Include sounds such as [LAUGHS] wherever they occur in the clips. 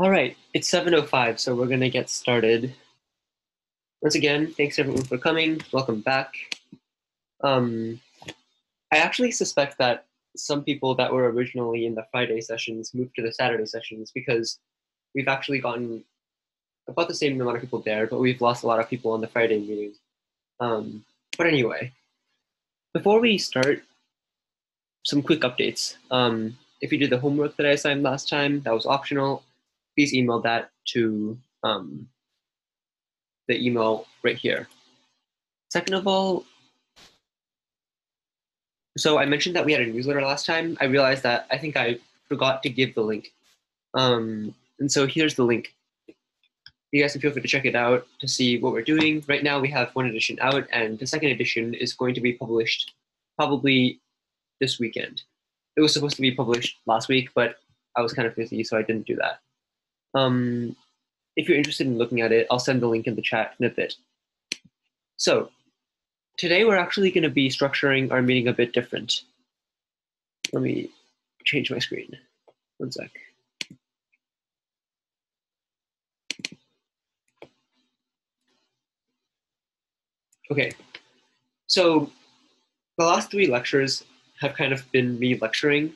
All right, it's 7.05, so we're to get started. Once again, thanks everyone for coming. Welcome back. Um, I actually suspect that some people that were originally in the Friday sessions moved to the Saturday sessions because we've actually gotten about the same amount of people there, but we've lost a lot of people on the Friday meetings. Um, but anyway, before we start, some quick updates. Um, if you did the homework that I assigned last time, that was optional. Please email that to um, the email right here. Second of all, so I mentioned that we had a newsletter last time. I realized that I think I forgot to give the link. Um, and so here's the link. You guys can feel free to check it out to see what we're doing. Right now we have one edition out and the second edition is going to be published probably this weekend. It was supposed to be published last week, but I was kind of busy, so I didn't do that. Um, if you're interested in looking at it, I'll send the link in the chat in a bit. So today we're actually going to be structuring our meeting a bit different. Let me change my screen. One sec. Okay, so the last three lectures have kind of been me lecturing,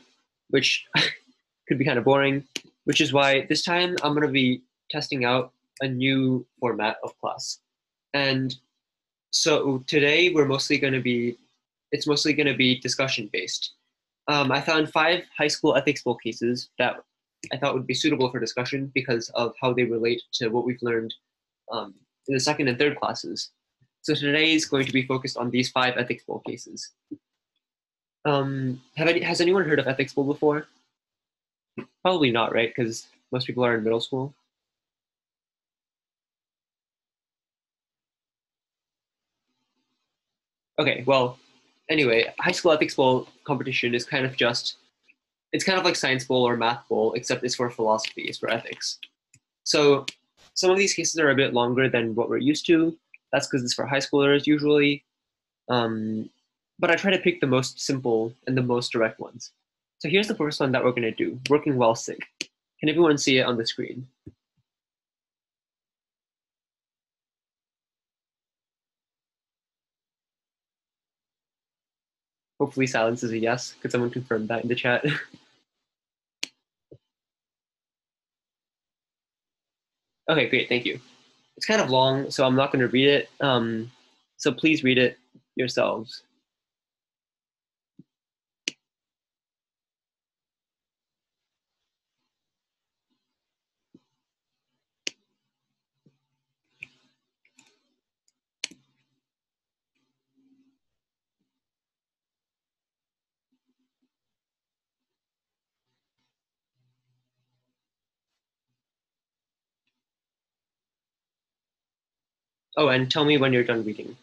which [LAUGHS] could be kind of boring, which is why this time I'm going to be testing out a new format of class. And so today we're mostly going to be, it's mostly going to be discussion based. Um, I found five high school ethics bowl cases that I thought would be suitable for discussion because of how they relate to what we've learned um, in the second and third classes. So today is going to be focused on these five ethics bowl cases. Um, have any, has anyone heard of ethics bowl before? Probably not, right? Because most people are in middle school. Okay, well, anyway, high school ethics bowl competition is kind of just, it's kind of like science bowl or math bowl, except it's for philosophy, it's for ethics. So some of these cases are a bit longer than what we're used to. That's because it's for high schoolers usually. Um, but I try to pick the most simple and the most direct ones. So here's the first one that we're going to do, working while sick. Can everyone see it on the screen? Hopefully silence is a yes. Could someone confirm that in the chat? [LAUGHS] okay, great, thank you. It's kind of long, so I'm not going to read it. Um, so please read it yourselves. Oh, and tell me when you're done reading.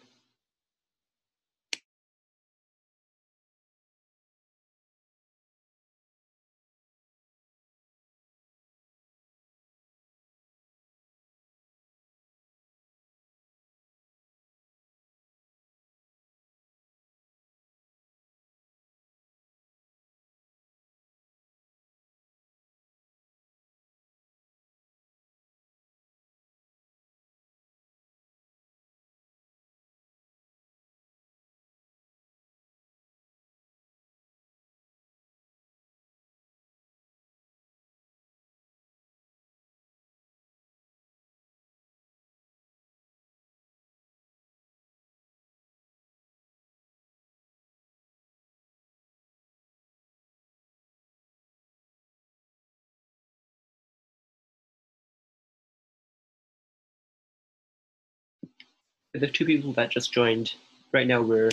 The two people that just joined, right now we're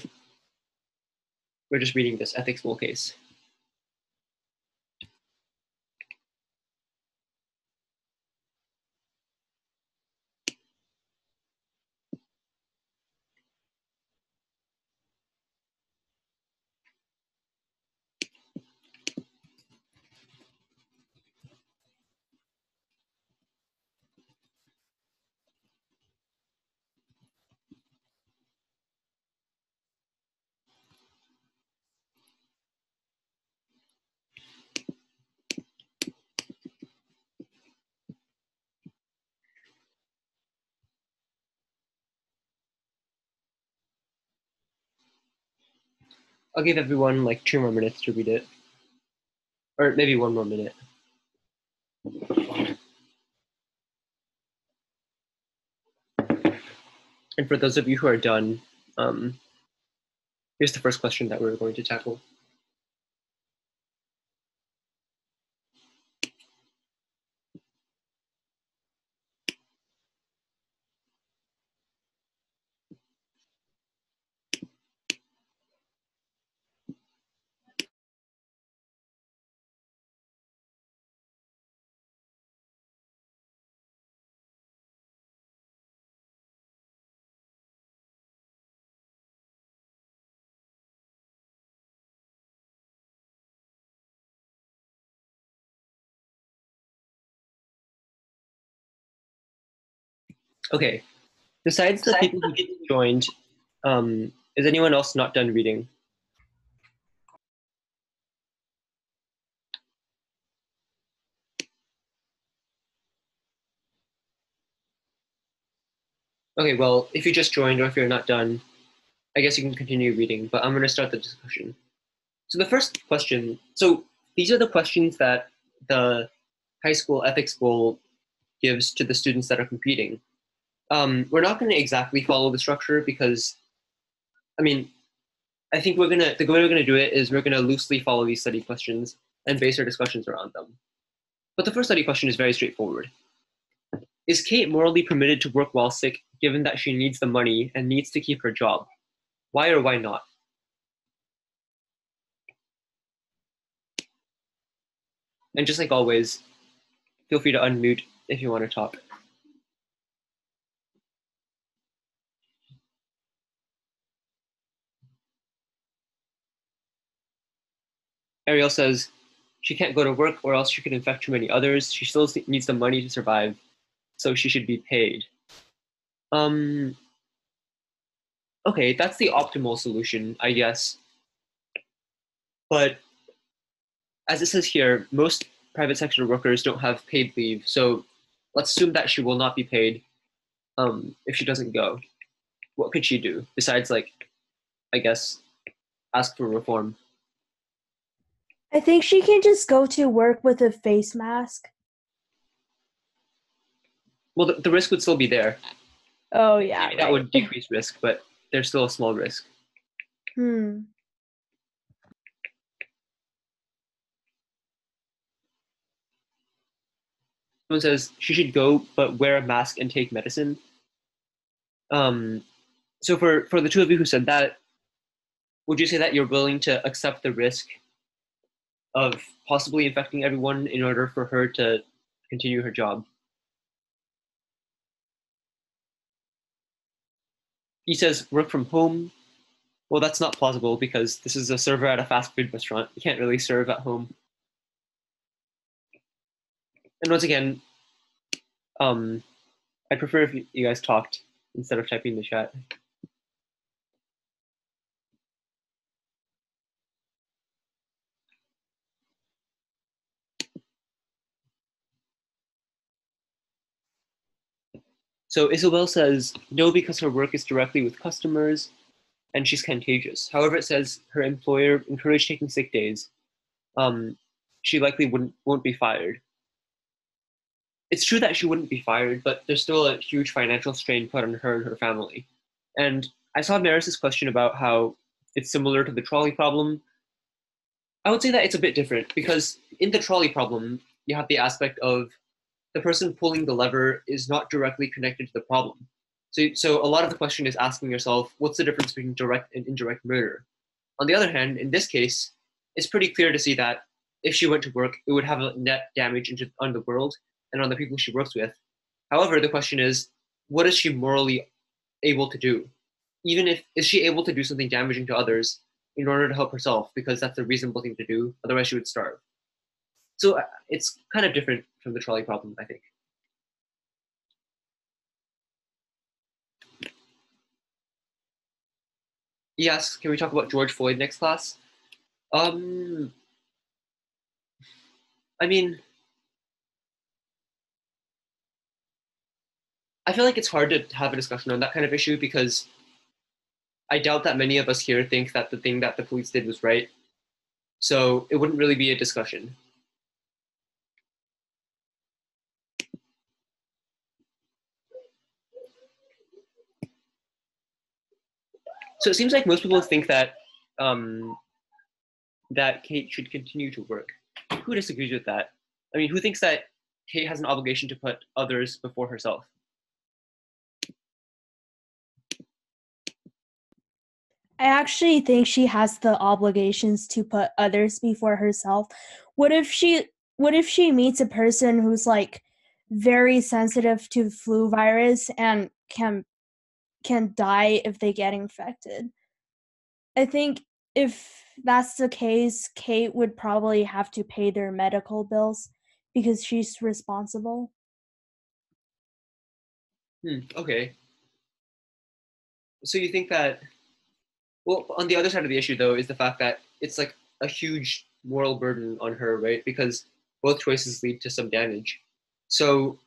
we're just reading this ethics bowl case. I'll give everyone like two more minutes to read it. Or maybe one more minute. And for those of you who are done, um, here's the first question that we're going to tackle. Okay. Besides the people who joined, um, is anyone else not done reading? Okay, well, if you just joined or if you're not done, I guess you can continue reading, but I'm going to start the discussion. So the first question, so these are the questions that the high school ethics bowl gives to the students that are competing. Um, we're not going to exactly follow the structure because, I mean, I think we're gonna the way we're gonna do it is we're gonna loosely follow these study questions and base our discussions around them. But the first study question is very straightforward. Is Kate morally permitted to work while sick given that she needs the money and needs to keep her job? Why or why not? And just like always, feel free to unmute if you want to talk. Ariel says she can't go to work or else she could infect too many others. She still needs the money to survive, so she should be paid. Um, okay, that's the optimal solution, I guess. But as it says here, most private sector workers don't have paid leave, so let's assume that she will not be paid um, if she doesn't go. What could she do besides, like, I guess, ask for reform? I think she can just go to work with a face mask. Well, the, the risk would still be there. Oh yeah, that right. would [LAUGHS] decrease risk, but there's still a small risk. Hmm. Someone says she should go, but wear a mask and take medicine. Um, so for for the two of you who said that, would you say that you're willing to accept the risk of possibly infecting everyone in order for her to continue her job. He says work from home. Well, that's not plausible because this is a server at a fast food restaurant. You can't really serve at home. And once again, um, I prefer if you guys talked instead of typing in the chat. So Isabel says no because her work is directly with customers and she's contagious. However, it says her employer encouraged taking sick days. Um, she likely wouldn't won't be fired. It's true that she wouldn't be fired, but there's still a huge financial strain put on her and her family. And I saw Maris's question about how it's similar to the trolley problem. I would say that it's a bit different because in the trolley problem, you have the aspect of the person pulling the lever is not directly connected to the problem. So, so a lot of the question is asking yourself, what's the difference between direct and indirect murder? On the other hand, in this case, it's pretty clear to see that if she went to work, it would have a net damage into, on the world and on the people she works with. However, the question is, what is she morally able to do? Even if is she able to do something damaging to others in order to help herself, because that's a reasonable thing to do. Otherwise, she would starve. So uh, it's kind of different from the trolley problem, I think. Yes, can we talk about George Floyd next class? Um, I mean, I feel like it's hard to have a discussion on that kind of issue because I doubt that many of us here think that the thing that the police did was right. So it wouldn't really be a discussion. So it seems like most people think that um, that Kate should continue to work. Who disagrees with that? I mean, who thinks that Kate has an obligation to put others before herself? I actually think she has the obligations to put others before herself. What if she what if she meets a person who's like very sensitive to flu virus and can can die if they get infected? I think if that's the case, Kate would probably have to pay their medical bills because she's responsible. Hmm, okay. So you think that well, on the other side of the issue, though, is the fact that it's like a huge moral burden on her, right? Because both choices lead to some damage. So,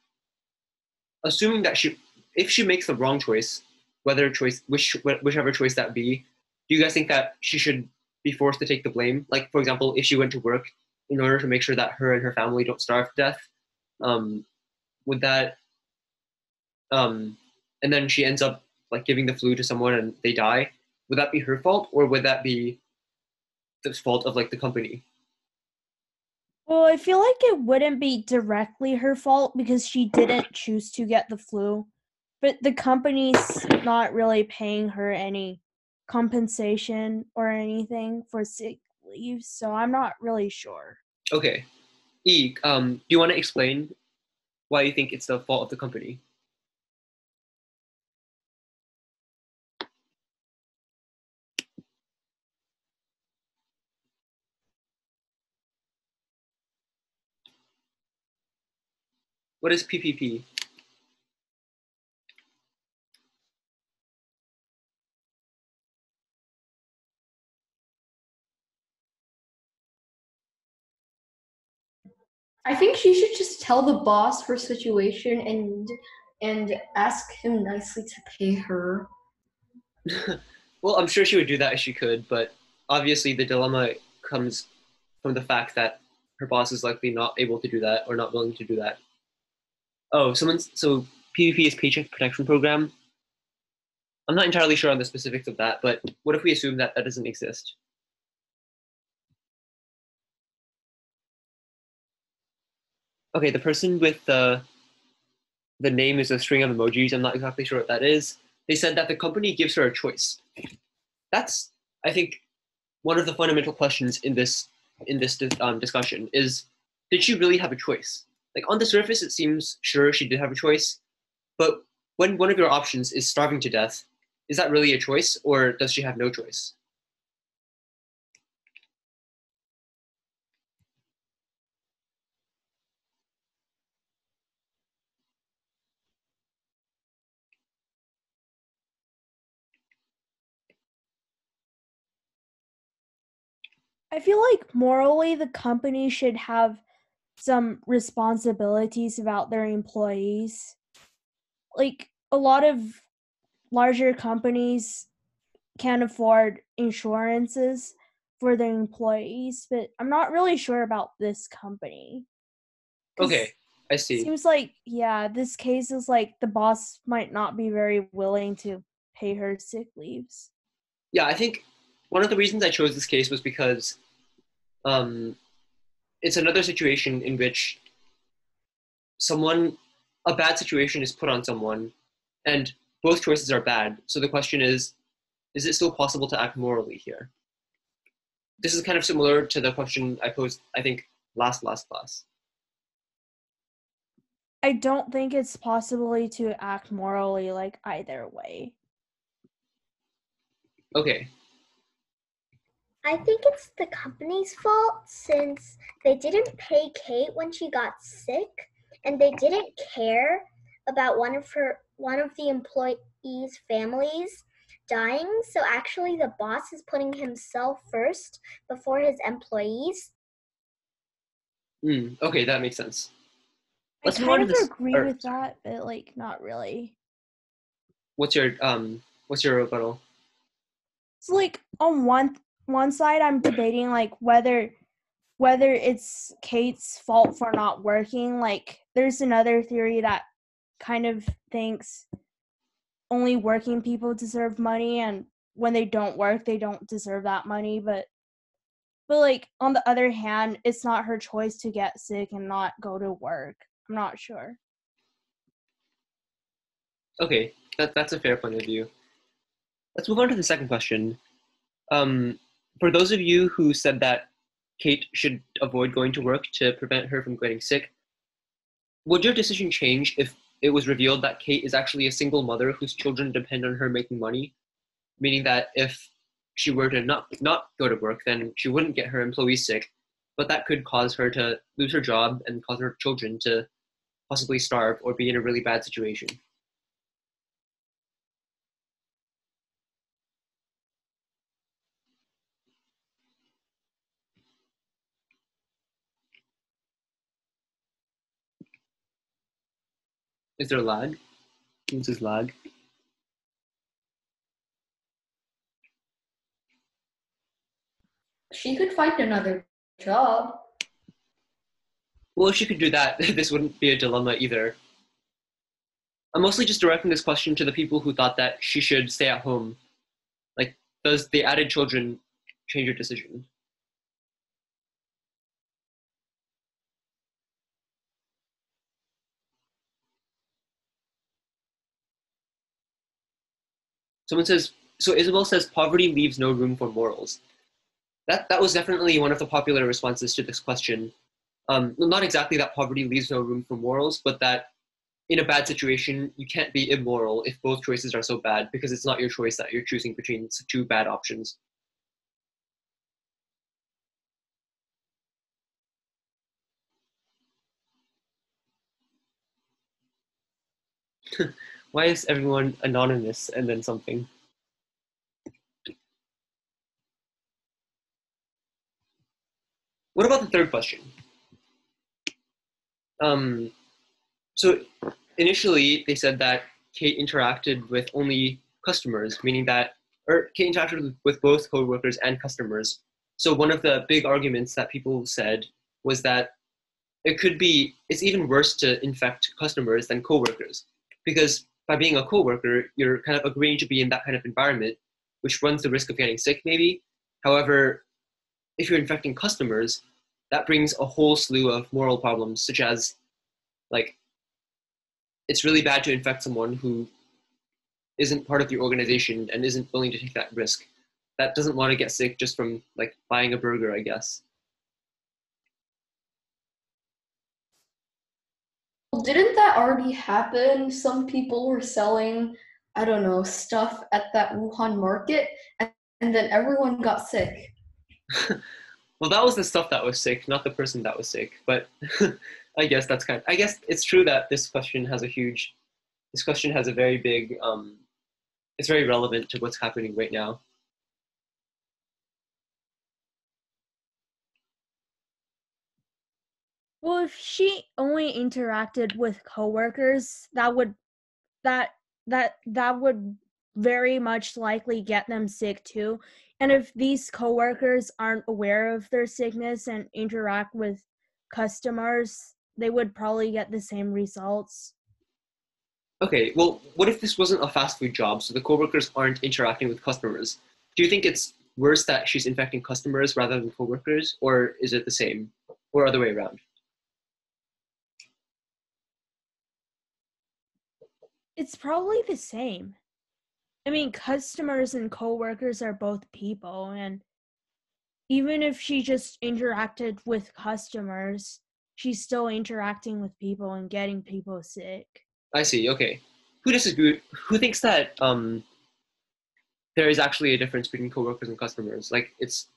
assuming that she, if she makes the wrong choice, whether choice, which whichever choice that be, do you guys think that she should be forced to take the blame? Like, for example, if she went to work in order to make sure that her and her family don't starve to death, um, would that, um, and then she ends up like giving the flu to someone and they die, would that be her fault or would that be the fault of like the company? Well, I feel like it wouldn't be directly her fault because she didn't choose to get the flu. But the company's not really paying her any compensation or anything for sick leave, so I'm not really sure. Okay. E, um, do you want to explain why you think it's the fault of the company? What is PPP? I think she should just tell the boss her situation and and ask him nicely to pay her. [LAUGHS] well, I'm sure she would do that if she could, but obviously the dilemma comes from the fact that her boss is likely not able to do that or not willing to do that. Oh, someone's so PPP is Paycheck Protection Program. I'm not entirely sure on the specifics of that, but what if we assume that that doesn't exist? Okay, the person with the the name is a string of emojis. I'm not exactly sure what that is. They said that the company gives her a choice. That's, I think, one of the fundamental questions in this in this um, discussion is: Did she really have a choice? like on the surface it seems sure she did have a choice but when one of your options is starving to death is that really a choice or does she have no choice I feel like morally the company should have some responsibilities about their employees. Like a lot of larger companies can't afford insurances for their employees, but I'm not really sure about this company. Okay, I see. Seems like yeah, this case is like the boss might not be very willing to pay her sick leaves. Yeah, I think one of the reasons I chose this case was because um, it's another situation in which someone a bad situation is put on someone and both choices are bad. So the question is is it still possible to act morally here? This is kind of similar to the question i posed i think last last class. I don't think it's possible to act morally like either way. Okay I think it's the company's fault since they didn't pay Kate when she got sick and they didn't care about one of her one of the employees' families dying. So actually the boss is putting himself first before his employees. Mm, okay, that makes sense. Let's I kind of this, agree or, with that, but like not really. What's your um what's your rebuttal? So like on one one side I'm debating like whether whether it's Kate's fault for not working. Like there's another theory that kind of thinks only working people deserve money and when they don't work they don't deserve that money but but like on the other hand it's not her choice to get sick and not go to work i'm not sure Okay, that, that's a fair point of view. Let's move on to the second question. Um, for those of you who said that Kate should avoid going to work to prevent her from getting sick, would your decision change if it was revealed that Kate is actually a single mother whose children depend on her making money? Meaning that if she were to not, not go to work, then she wouldn't get her employees sick, but that could cause her to lose her job and cause her children to possibly starve or be in a really bad situation. Is there lag? This is lag. She could find another job. Well, if she could do that, [LAUGHS] this wouldn't be a dilemma either. I'm mostly just directing this question to the people who thought that she should stay at home. Like, does the added children change your decision? Someone says, so Isabel says poverty leaves no room for morals. That, that was definitely one of the popular responses to this question. Um, not exactly that poverty leaves no room for morals, but that in a bad situation, you can't be immoral if both choices are so bad because it's not your choice that you're choosing between two bad options. Why is everyone anonymous and then something? What about the third question? Um, so initially, they said that Kate interacted with only customers, meaning that, or Kate interacted with both co-workers and customers. So one of the big arguments that people said was that it could be, it's even worse to infect customers than co-workers, because by being a co-worker, you're kind of agreeing to be in that kind of environment, which runs the risk of getting sick maybe. However, if you're infecting customers, that brings a whole slew of moral problems, such as, like, it's really bad to infect someone who isn't part of your organization and isn't willing to take that risk. That doesn't want to get sick just from like buying a burger, I guess. Didn't that already happen? Some people were selling, I don't know, stuff at that Wuhan market, and, and then everyone got sick. [LAUGHS] well, that was the stuff that was sick, not the person that was sick. But [LAUGHS] I guess that's kind. Of, I guess it's true that this question has a huge. This question has a very big. Um, it's very relevant to what's happening right now. Well, if she only interacted with coworkers, that would that that that would very much likely get them sick too. And if these coworkers aren't aware of their sickness and interact with customers, they would probably get the same results. Okay, well, what if this wasn't a fast food job, so the coworkers aren't interacting with customers? Do you think it's worse that she's infecting customers rather than coworkers, or is it the same, or other way around? It's probably the same. I mean, customers and coworkers are both people, and even if she just interacted with customers, she's still interacting with people and getting people sick. I see. Okay. Who disagrees? Who thinks that um, there is actually a difference between coworkers and customers? Like, it's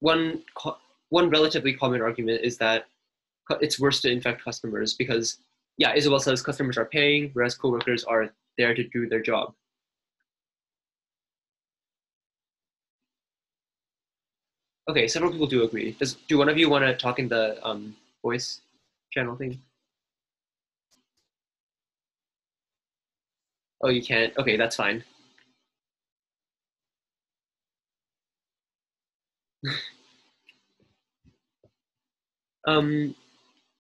one co- one relatively common argument is that it's worse to infect customers because, yeah, Isabel says customers are paying, whereas coworkers are there to do their job. Okay, several people do agree. Does do one of you want to talk in the um, voice channel thing? Oh, you can't. Okay, that's fine. [LAUGHS] um,